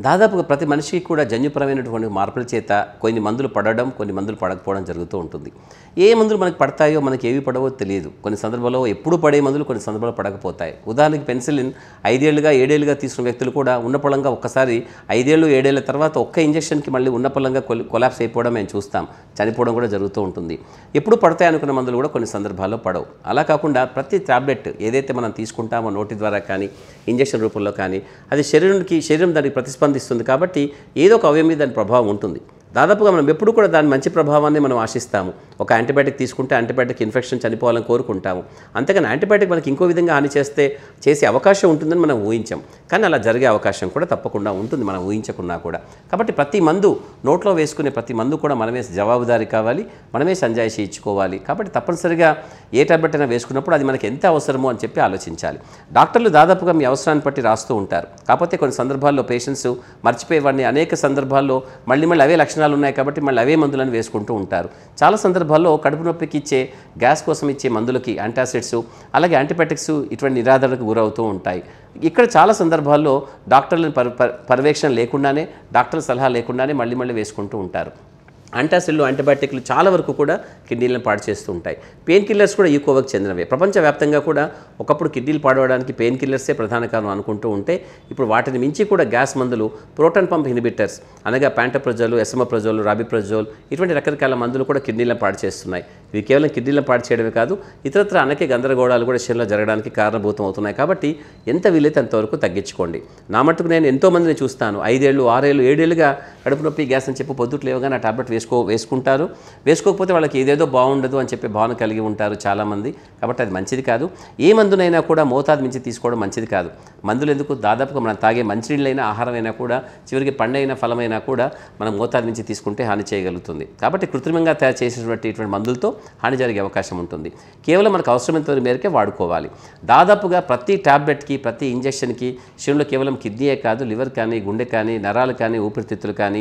దాదాపుగా ప్రతి మనిషికి కూడా జన్యుపరమైనటువంటి మార్పుల చేత కొన్ని మందులు పడడం కొన్ని మందులు పడకపోవడం జరుగుతూ ఉంటుంది. ఏ మందులు మనకు పడతాయో మనకి ఏవి పడవో తెలియదు. కొన్ని సందర్భాల్లో ఎప్పుడు పడే మందులు కొన్ని సందర్భాల్లో పడకపోతాయి. ఉదాహరణకి పెన్సిలిన్ ఐదేళ్ళుగా ఏడేళ్ళుగా తీసుకున్న వ్యక్తులు కూడా ఉన్న పొలంగా ఒక్కసారి ఐదేళ్ళు ఏడేళ్ళ తర్వాత ఒక్క ఇంజెక్షన్కి మళ్ళీ ఉన్న పొలంగా కొలాప్స్ అయిపోవడం మేము చూస్తాం. చనిపోవడం కూడా జరుగుతూ ఉంటుంది. ఎప్పుడు పడతాయి అనుకున్న మందులు కూడా కొన్ని సందర్భాల్లో పడవు. అలా కాకుండా ప్రతి టాబ్లెట్ ఏదైతే మనం తీసుకుంటామో నోటి ద్వారా కానీ ఇంజెక్షన్ రూపంలో కానీ అది శరీరానికి శరీరం దానికి స్పందిస్తుంది కాబట్టి ఏదో ఒక అవయం మీద దాని ప్రభావం ఉంటుంది. దాదాపుగా మనం ఎప్పుడు కూడా దాని మంచి ప్రభావాన్ని మనం ఆశిస్తాము. ఒక యాంటీబయాటిక్ తీసుకుంటే యాంటీబయాటిక్ ఇన్ఫెక్షన్ చనిపోవాలని కోరుకుంటాము. అంతేగాని యాంటీబయాటిక్ మనకి ఇంకో విధంగా హాని చేస్తే చేసే అవకాశం ఉంటుందని మనం ఊహించాం. కానీ అలా జరిగే అవకాశం కూడా తప్పకుండా ఉంటుంది మనం ఊహించకున్నా కూడా. కాబట్టి ప్రతి మందు నోట్లో వేసుకునే ప్రతి మందు కూడా మనమే జవాబుదారీ కావాలి మనమే సంజాయిషి ఇచ్చుకోవాలి. కాబట్టి తప్పనిసరిగా ఏ టాబ్లెట్ అయినా వేసుకున్నప్పుడు అది మనకి ఎంత అవసరమో అని చెప్పి ఆలోచించాలి. డాక్టర్లు దాదాపుగా మీ అవసరాన్ని బట్టి రాస్తూ ఉంటారు. కాకపోతే కొన్ని సందర్భాల్లో పేషెంట్స్ మర్చిపోయేవాడిని అనేక సందర్భాల్లో మళ్ళీ మళ్ళీ అవే లక్షణాలు ఉన్నాయి కాబట్టి మళ్ళీ అవే మందులను వేసుకుంటూ ఉంటారు. చాలా సందర్భాల్లో కడుపు నొప్పికి ఇచ్చే గ్యాస్ కోసం ఇచ్చే మందులకి యాంటాసిడ్స్ అలాగే యాంటీబయాటిక్స్ ఇటువంటి నిరాదరణకు గురవుతూ ఉంటాయి. ఇక్కడ చాలా సందర్భాల్లో డాక్టర్ల పర్ పర్యవేక్షణ లేకుండానే డాక్టర్ల సలహా లేకుండానే మళ్ళీ మళ్ళీ వేసుకుంటూ ఉంటారు. యాంటాసిడ్లు యాంటీబయాటిక్లు చాలా వరకు కూడా కిడ్నీలను పాడు చేస్తూ ఉంటాయి. పెయిన్ కిల్లర్స్ కూడా ఈ కోవకు చెందినవే. ప్రపంచవ్యాప్తంగా కూడా ఒకప్పుడు కిడ్నీలు పాడవడానికి పెయిన్ కిల్లర్సే ప్రధాన కారణం అనుకుంటూ ఉంటే ఇప్పుడు వాటిని మించి కూడా గ్యాస్ మందులు ప్రోటాన్ పంప్ ఇన్హిబిటర్స్ అనగా ప్యాంటప్రజోలు ఎసమప్రజోలు రాబిప్రజోల్ ఇటువంటి రకరకాల మందులు కూడా కిడ్నీలను పాడు చేస్తున్నాయి. ఇవి కేవలం కిడ్నీలను పాడు చేయడమే కాదు ఇతరత్ర అనేక గందరగోళాలు కూడా శరీరంలో జరగడానికి కారణభూతం అవుతున్నాయి. కాబట్టి ఎంత వీలైతే అంతవరకు తగ్గించుకోండి. నా మట్టుకు నేను ఎంతో మందిని చూస్తాను. ఐదేళ్ళు ఆరేళ్ళు ఏడేళ్ళుగా కడుపు నొప్పి గ్యాస్ అని చెప్పి పొద్దుట్లు నా టాబ్లెట్ వేసుకో వేసుకుంటారు. వేసుకోకపోతే వాళ్ళకి ఏదేదో బాగుండదు అని చెప్పి భావన కలిగి ఉంటారు చాలామంది. కాబట్టి అది మంచిది కాదు. ఏ మందునైనా కూడా మోతాదు మించి తీసుకోవడం మంచిది కాదు. మందులు ఎందుకు? దాదాపుగా మనం తాగే మంచినీళ్ళైనా ఆహారమైనా కూడా చివరికి పండైన ఫలమైనా కూడా మనం మోతాదు మించి తీసుకుంటే హాని చేయగలుగుతుంది. కాబట్టి కృత్రిమంగా తయారు చేసినటువంటి ఇటువంటి మందులతో హాని జరిగే అవకాశం ఉంటుంది. కేవలం మనకు అవసరమైనంత మేరకే వాడుకోవాలి. దాదాపుగా ప్రతి టాబ్లెట్కి ప్రతి ఇంజెక్షన్కి శరీరంలో కేవలం కిడ్నీయే కాదు లివర్ కానీ గుండె కానీ నరాలు కానీ ఊపిరితిత్తులు కానీ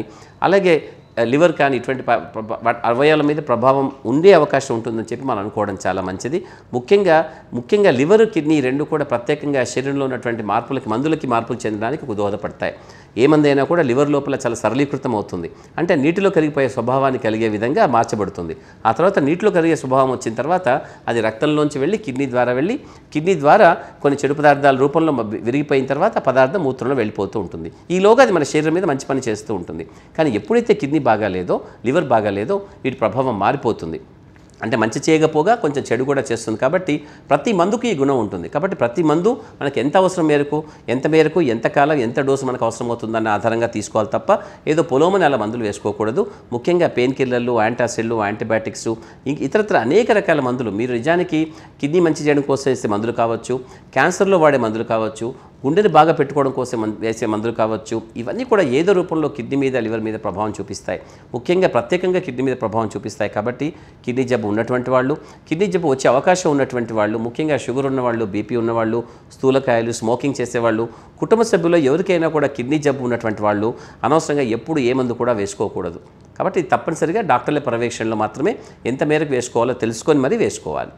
అలాగే లివర్ కానీ ఇటువంటి అవయాల అవయవాల మీద ప్రభావం ఉండే అవకాశం ఉంటుందని చెప్పి మనం అనుకోవడం చాలా మంచిది. ముఖ్యంగా ముఖ్యంగా లివర్ కిడ్నీ రెండు కూడా ప్రత్యేకంగా శరీరంలో ఉన్నటువంటి మార్పులకి మందులకి మార్పులు చెందడానికి దోహదపడతాయి. ఏ మందైనా కూడా లివర్ లోపల చాలా సరళీకృతం అవుతుంది. అంటే నీటిలో కరిగిపోయే స్వభావాన్ని కలిగే విధంగా మార్చబడుతుంది. ఆ తర్వాత నీటిలో కరిగే స్వభావం వచ్చిన తర్వాత అది రక్తంలోంచి వెళ్ళి కిడ్నీ ద్వారా వెళ్ళి కిడ్నీ ద్వారా కొన్ని చెడు పదార్థాల రూపంలో విరిగిపోయిన తర్వాత పదార్థం మూత్రంలో వెళ్ళిపోతూ ఉంటుంది. ఈలోగా అది మన శరీరం మీద మంచి పని చేస్తూ ఉంటుంది. కానీ ఎప్పుడైతే కిడ్నీ బాగాలేదో లివర్ బాగాలేదో వీటి ప్రభావం మారిపోతుంది. అంటే మంచి చేయకపోగా కొంచెం చెడు కూడా చేస్తుంది. కాబట్టి ప్రతి మందుకు ఈ గుణం ఉంటుంది. కాబట్టి ప్రతి మందు మనకి ఎంత అవసరం మేరకు ఎంత మేరకు ఎంత కాలం ఎంత డోసు మనకు అవసరం అవుతుందన్న ఆధారంగా తీసుకోవాలి తప్ప ఏదో పొలోమని అలా మందులు వేసుకోకూడదు. ముఖ్యంగా పెయిన్ కిల్లర్లు యాంటాసిడ్లు యాంటీబయాటిక్స్ ఇంక ఇతరత్ర అనేక రకాల మందులు. మీరు నిజానికి కిడ్నీ మంచి చేయడం కోసం వేసే మందులు కావచ్చు క్యాన్సర్లో వాడే మందులు కావచ్చు గుండెని బాగా పెట్టుకోవడం కోసం వేసే మందులు కావచ్చు ఇవన్నీ కూడా ఏదో రూపంలో కిడ్నీ మీద లివర్ మీద ప్రభావం చూపిస్తాయి. ముఖ్యంగా ప్రత్యేకంగా కిడ్నీ మీద ప్రభావం చూపిస్తాయి కాబట్టి కిడ్నీ జబ్బు ఉన్నటువంటి వాళ్ళు కిడ్నీ జబ్బు వచ్చే అవకాశం ఉన్నటువంటి వాళ్ళు ముఖ్యంగా షుగర్ ఉన్నవాళ్ళు బీపీ ఉన్నవాళ్ళు స్థూలకాయలు స్మోకింగ్ చేసేవాళ్ళు కుటుంబ సభ్యుల్లో ఎవరికైనా కూడా కిడ్నీ జబ్బు ఉన్నటువంటి వాళ్ళు అనవసరంగా ఎప్పుడు ఏ మందు కూడా వేసుకోకూడదు. కాబట్టి తప్పనిసరిగా డాక్టర్ల పర్యవేక్షణలో మాత్రమే ఎంత మేరకు వేసుకోవాలో తెలుసుకొని మరీ వేసుకోవాలి.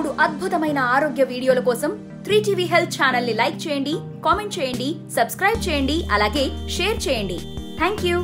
మూడు అద్భుతమైన ఆరోగ్య వీడియోల కోసం త్రీ టీవీ హెల్త్ ఛానల్ని లైక్ చేయండి కామెంట్ చేయండి సబ్స్క్రైబ్ చేయండి అలాగే షేర్ చేయండి. Thank you.